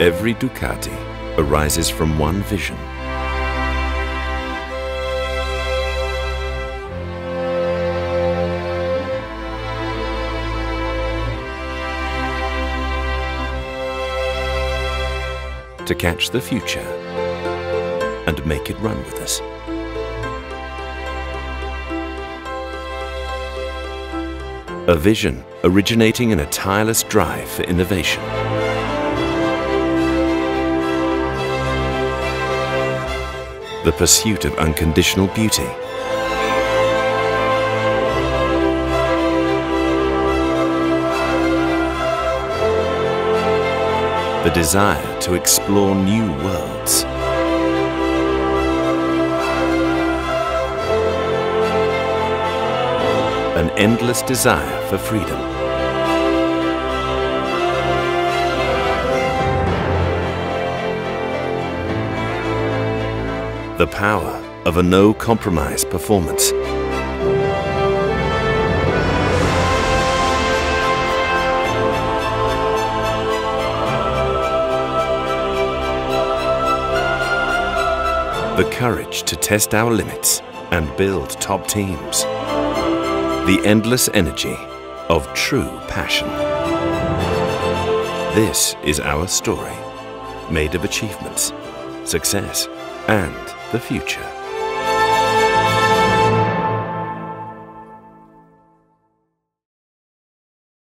Every Ducati arises from one vision. To catch the future and make it run with us. A vision originating in a tireless drive for innovation. The pursuit of unconditional beauty. The desire to explore new worlds. An endless desire for freedom. The power of a no-compromise performance. The courage to test our limits and build top teams. The endless energy of true passion. This is our story, made of achievements, success, and the future.